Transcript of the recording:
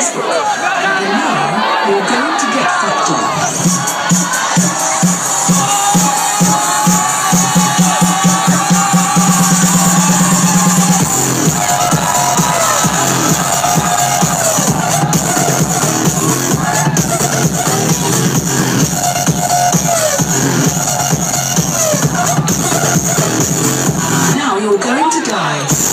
Facebook. And now you're going to get factorized. you're going to die.